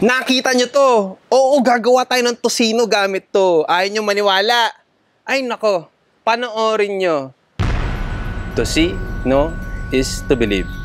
Nakita nyo to. Oo, gagawa tayo ng tosino gamit to. Ayaw nyo maniwala. Ay, nako. Panoorin nyo. To see, no, is to believe.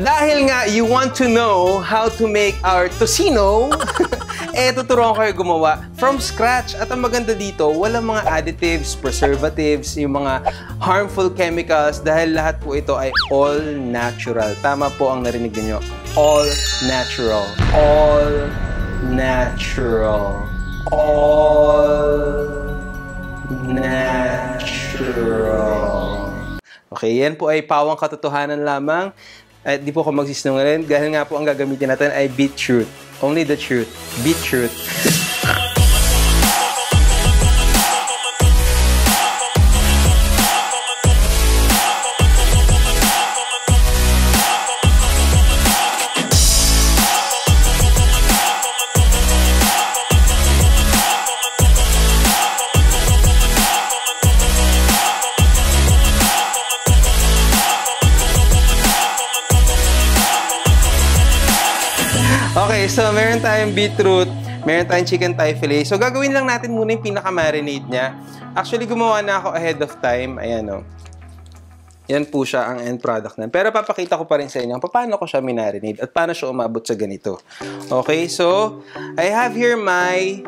Dahil nga you want to know how to make our tocino, eh tuturuan ko kayo gumawa from scratch. At ang maganda dito, walang mga additives, preservatives, yung mga harmful chemicals dahil lahat po ito ay all natural. Tama po ang narinig niyo. All natural. All natural. All natural. Okay, yan po ay pawang katotohanan lamang. At di po ako magsisinungaling dahil nga po ang gagamitin natin ay beet truth. Only the truth. Beet tayong beetroot, meron tayong chicken thai fillet. So gagawin lang natin muna yung pinaka-marinade niya. Actually, gumawa na ako ahead of time. Ayan o. Yan po siya ang end product na. Pero papakita ko pa rin sa inyo paano ko siya minarinade at paano siya umabot sa ganito. Okay, so I have here my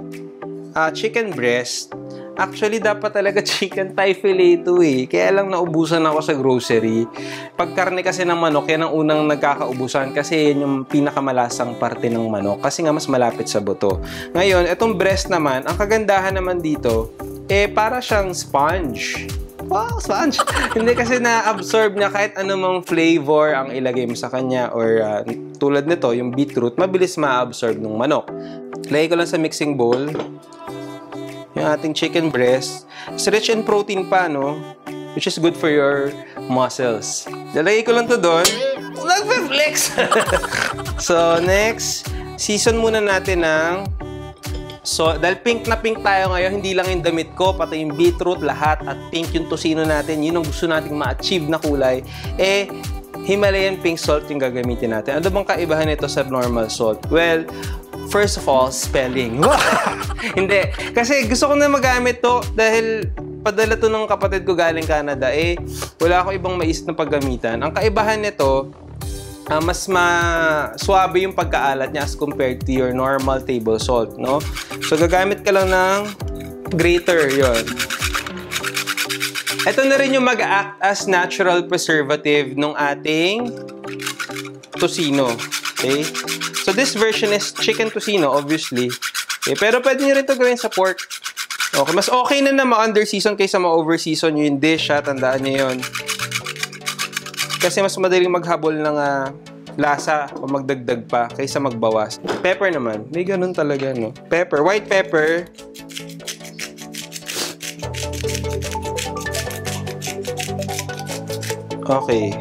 uh, chicken breast. Actually, dapat talaga chicken thigh fillet ito eh. Kaya lang naubusan ako sa grocery. Pag karne kasi ng manok, yan ang unang nagkakaubusan kasi yan yung pinakamalasang parte ng manok. Kasi nga mas malapit sa buto. Ngayon, itong breast naman, ang kagandahan naman dito, eh para siyang sponge. Wow, sponge! Hindi kasi na-absorb niya kahit anumang flavor ang ilagay mo sa kanya or uh, tulad nito, yung beetroot, mabilis ma-absorb ng manok. Lagay ko lang sa mixing bowl yung ating chicken breast. It's rich in protein pa, no? Which is good for your muscles. Lalagay ko lang to doon. Nagpe-flex! so, next, season muna natin ng So, dahil pink na pink tayo ngayon, hindi lang yung damit ko, pati yung beetroot, lahat, at pink yung tosino natin, yun ang gusto nating ma-achieve na kulay, eh, Himalayan pink salt yung gagamitin natin. Ano bang kaibahan nito sa normal salt? Well, first of all, spelling. hindi. Kasi gusto ko na magamit to dahil padala to ng kapatid ko galing Canada. Eh, wala ako ibang maisip na paggamitan. Ang kaibahan nito, uh, mas ma-swabe yung pagkaalat niya as compared to your normal table salt, no? So, gagamit ka lang ng grater, yon. Ito na rin yung mag-act as natural preservative ng ating tocino. Okay? So, this version is chicken tocino, obviously. Okay? Pero pwede nyo rin ito gawin sa pork. Okay, mas okay na na ma-under season kaysa ma-over season yung dish, ha? Tandaan nyo yun. Kasi mas madaling maghabol ng uh, lasa o magdagdag pa kaysa magbawas. Pepper naman. May ganun talaga, no? Pepper. White pepper. Okay.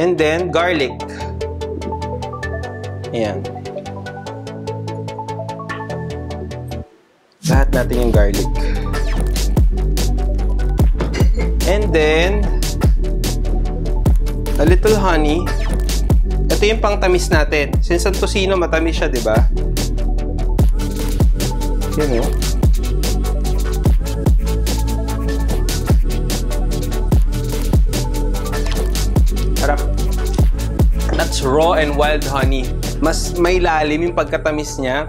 And then, garlic. Ayan. Lahat natin yung garlic. And then, a little honey. Ito yung pangtamis natin. Since ang tosino, matamis siya, di ba? Yan. Harap. That's raw and wild honey. Mas may lalim yung pagkatamis niya.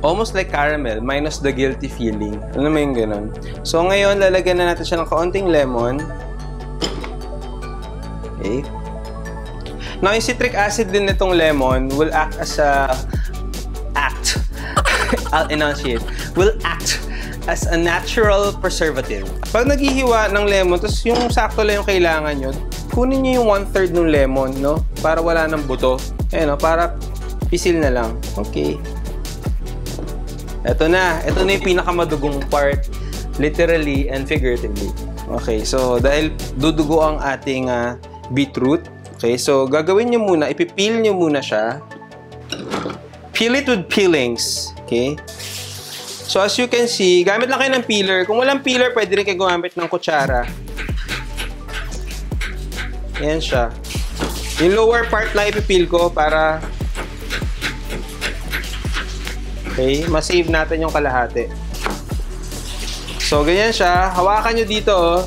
Almost like caramel, minus the guilty feeling. Ano mo yung ganun? So ngayon, lalagyan na natin siya ng kaunting lemon. Okay. Now, yung citric acid din nitong lemon will act as a... Act. I'll enunciate. Will act as a natural preservative. Pag naghihiwa ng lemon, tapos yung sakto lang yung kailangan nyo, kunin nyo yung one-third ng lemon, no? Para wala ng buto. Ayan, no? Para pisil na lang. Okay. Ito na. Ito na yung pinakamadugong part. Literally and figuratively. Okay, so dahil dudugo ang ating uh, beetroot, Okay, so gagawin nyo muna, ipipeel nyo muna siya. Peel it with peelings. Okay? So as you can see, gamit lang kayo ng peeler. Kung walang peeler, pwede rin kayo gumamit ng kutsara. Yan siya. Yung lower part lang ipipeel ko para Okay, ma-save natin yung kalahati. So, ganyan siya. Hawakan nyo dito, oh.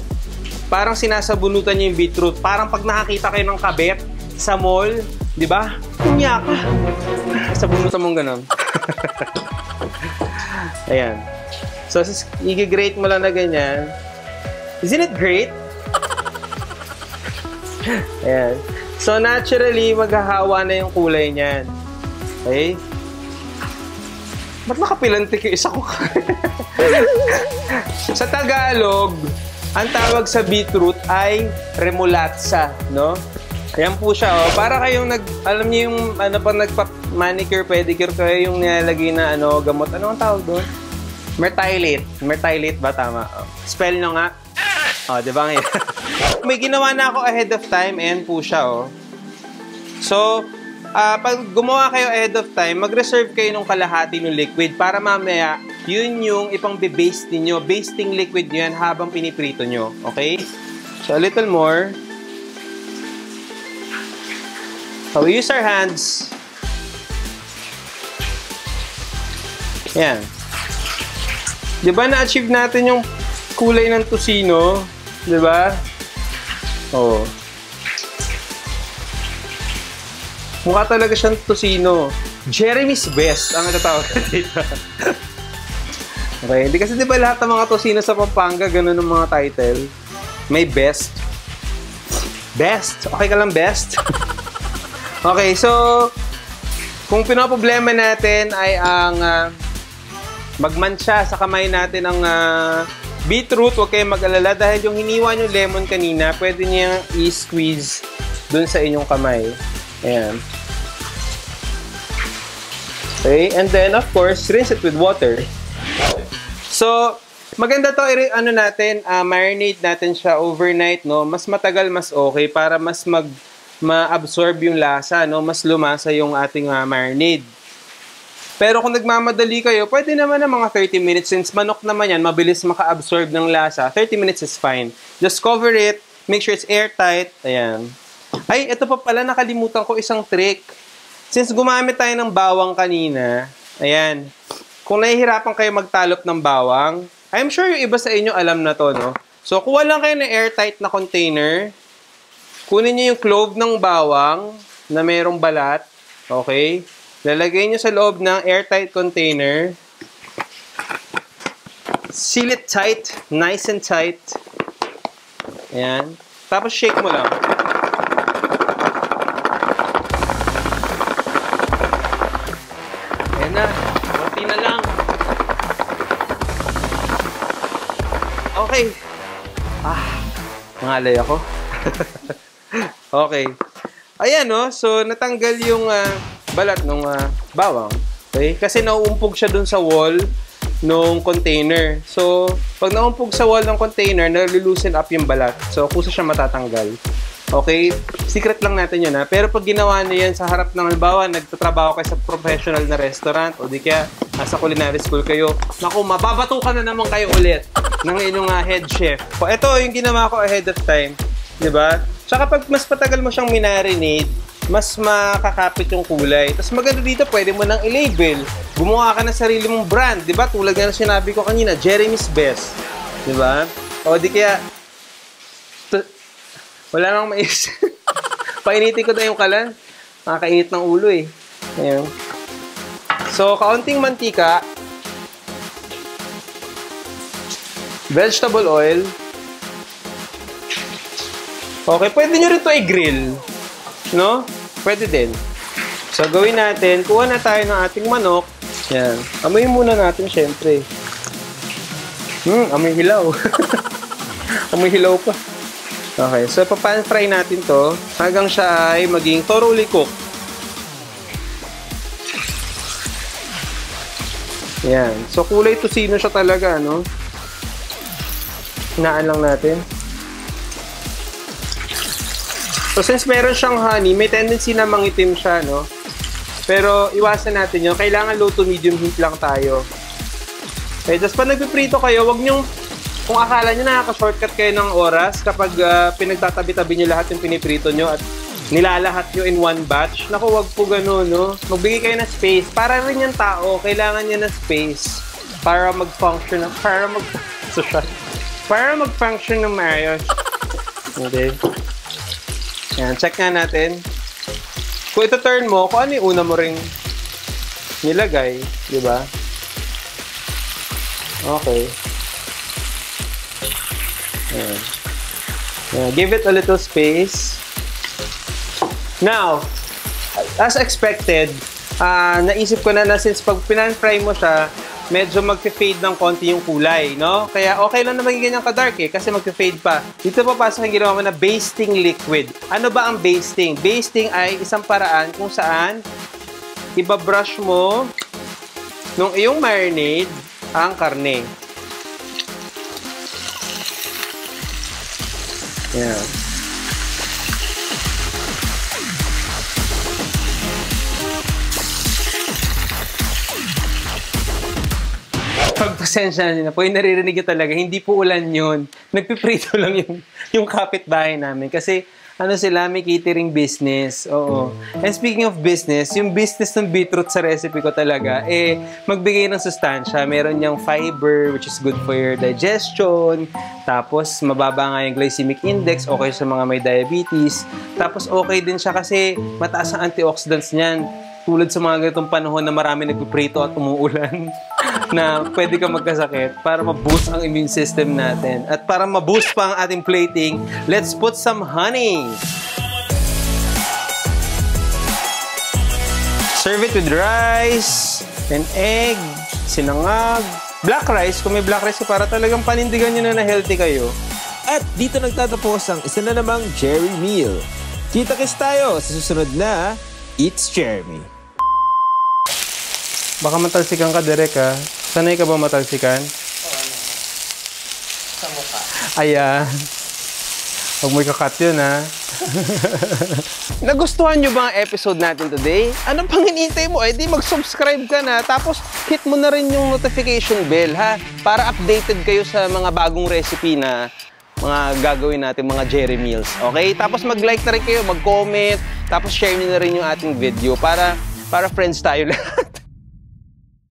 Parang sinasabunutan nyo yung beetroot. Parang pag nakakita kayo ng kabet sa mall, di ba? Kunya ka. Sabunutan mong ganun. Ayan. So, i-grate mo lang na ganyan. Isn't it great? Ayan. So, naturally, maghahawa na yung kulay niyan. Okay? Ba't nakapilantik yung isa ko? sa Tagalog, ang tawag sa beetroot ay remolatsa, no? Ayan po siya, oh. Para kayong nag, alam niyo yung, ano pa, nagpa-manicure, pedicure kayo, yung nilalagay na, ano, gamot. Ano ang tawag doon? Mertylate. Mertylate ba tama? Oh. Spell nyo nga. Oh, di ba ngayon? May ginawa na ako ahead of time. Ayan po siya, oh. So, uh, pag gumawa kayo ahead of time, mag-reserve kayo ng kalahati ng liquid para mamaya, yun yung ipang be-baste ninyo. Basting liquid nyo yan habang piniprito nyo. Okay? So, a little more. So, we use our hands. Yan. Di ba na-achieve natin yung kulay ng tusino? Di ba? Oo. Mukha talaga siyang tosino. Jeremy's Best ang natatawag dito. okay, hindi kasi di ba lahat ng mga tosino sa Pampanga, ganun ang mga title. May best. Best. Okay ka lang best? okay, so kung pinoproblema natin ay ang uh, magmantsa sa kamay natin ang uh, beetroot, huwag kayong mag-alala dahil yung hiniwa nyo lemon kanina, pwede niya i-squeeze dun sa inyong kamay. Ayan. Okay, and then of course, rinse it with water. So, maganda to, ano natin, uh, marinate natin siya overnight, no? Mas matagal, mas okay para mas mag ma-absorb yung lasa, no? Mas lumasa yung ating uh, marinade. Pero kung nagmamadali kayo, pwede naman ng mga 30 minutes since manok naman yan, mabilis maka-absorb ng lasa. 30 minutes is fine. Just cover it, make sure it's airtight. Ayan. Ay, ito pa pala, nakalimutan ko isang trick. Since gumamit tayo ng bawang kanina, ayan, kung nahihirapan kayo magtalop ng bawang, I'm sure yung iba sa inyo alam na to, no? So, kuha lang kayo ng airtight na container. Kunin nyo yung clove ng bawang na mayroong balat. Okay? Lalagay nyo sa loob ng airtight container. Seal it tight. Nice and tight. Ayan. Tapos shake mo lang. na. Konti na lang. Okay. Ah, nangalay ako. okay. Ayan, no? So, natanggal yung uh, balat ng uh, bawang. Okay? Kasi nauumpog siya dun sa wall nung container. So, pag naumpog sa wall ng container, nalulusen up yung balat. So, kusa siya matatanggal. Okay? Secret lang natin yun ha. Pero pag ginawa niyo yan sa harap ng halimbawa, nagtatrabaho kayo sa professional na restaurant o di kaya nasa culinary school kayo, naku, mababatukan na naman kayo ulit ng inyong uh, head chef. O, ito yung ginawa ko ahead of time. Ba? Tsaka pag mas patagal mo siyang minarinade, mas makakapit yung kulay. Tapos maganda dito, pwede mo nang i-label. Gumawa ka ng sarili mong brand, di ba? Tulad nga na sinabi ko kanina, Jeremy's Best. Di ba? O di kaya, wala nang mais. Painitin ko na yung kalan. Nakakainit ng ulo eh. Ayan. So, kaunting mantika. Vegetable oil. Okay, pwede nyo rin ito i-grill. No? Pwede din. So, gawin natin. Kuha na tayo ng ating manok. Yan. Amoy muna natin, syempre. Hmm, amoy hilaw. amoy hilaw pa. Okay, so papan fry natin to hanggang siya ay maging thoroughly cooked. Yan. So kulay tosino siya talaga, no? Hinaan lang natin. So since meron siyang honey, may tendency na mangitim siya, no? Pero iwasan natin yun. Kailangan low to medium heat lang tayo. Okay, just pag nagpiprito kayo, wag nyong, kung akala nyo nakaka-shortcut kayo ng oras kapag uh, pinagtatabi-tabi nyo lahat yung piniprito nyo at nilalahat nyo in one batch, naku, wag po ganun, no? Magbigay kayo ng space. Para rin yung tao, kailangan niya ng space para mag-function, para mag para mag-function ng maayos. Okay. Yan, check nga natin. Kung ito turn mo, kung ano yung una mo ring nilagay, di ba? Okay. Yan. Yan. Give it a little space. Now, as expected, uh, naisip ko na na since pag pinan-fry mo siya, medyo mag-fade ng konti yung kulay, no? Kaya okay lang na maging ganyan ka-dark eh, kasi mag-fade pa. Dito papasok yung ginawa mo na basting liquid. Ano ba ang basting? Basting ay isang paraan kung saan ibabrush mo nung iyong marinade ang karne. Yeah. Pagpasensya na po, yung naririnig nyo talaga, hindi po ulan yun. Nagpiprito lang yung, yung kapitbahay namin. Kasi ano sila, may catering business. Oo. And speaking of business, yung business ng beetroot sa recipe ko talaga, eh, magbigay ng sustansya. Meron niyang fiber, which is good for your digestion. Tapos, mababa nga yung glycemic index, okay sa mga may diabetes. Tapos, okay din siya kasi mataas ang antioxidants niyan tulad sa mga ganitong panahon na marami nagpiprito at umuulan na pwede ka magkasakit para ma-boost ang immune system natin. At para ma-boost pa ang ating plating, let's put some honey. Serve it with rice, and egg, sinangag, black rice. Kung may black rice, para talagang panindigan nyo na na healthy kayo. At dito nagtatapos ang isa na namang Jerry Meal. Kita-kits tayo sa susunod na It's Jeremy. Baka matalsikan ka, Derek, ha? Sanay ka ba matalsikan? Sa mukha. Ayan. Huwag mo ikakat yun, ha? Nagustuhan nyo ba ang episode natin today? Anong pang hinihintay mo? Eh, di mag-subscribe ka na. Tapos, hit mo na rin yung notification bell, ha? Para updated kayo sa mga bagong recipe na mga gagawin natin, mga Jerry Meals. Okay? Tapos mag-like na rin kayo, mag-comment, tapos share nyo na rin yung ating video para para friends tayo lahat.